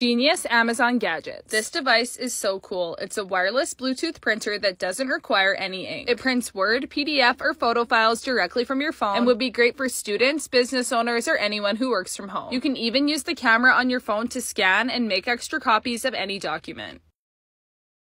Genius Amazon Gadgets. This device is so cool. It's a wireless Bluetooth printer that doesn't require any ink. It prints Word, PDF, or photo files directly from your phone and would be great for students, business owners, or anyone who works from home. You can even use the camera on your phone to scan and make extra copies of any document.